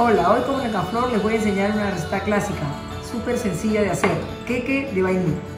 Hola, hoy con Flor les voy a enseñar una receta clásica, súper sencilla de hacer, queque de vainilla.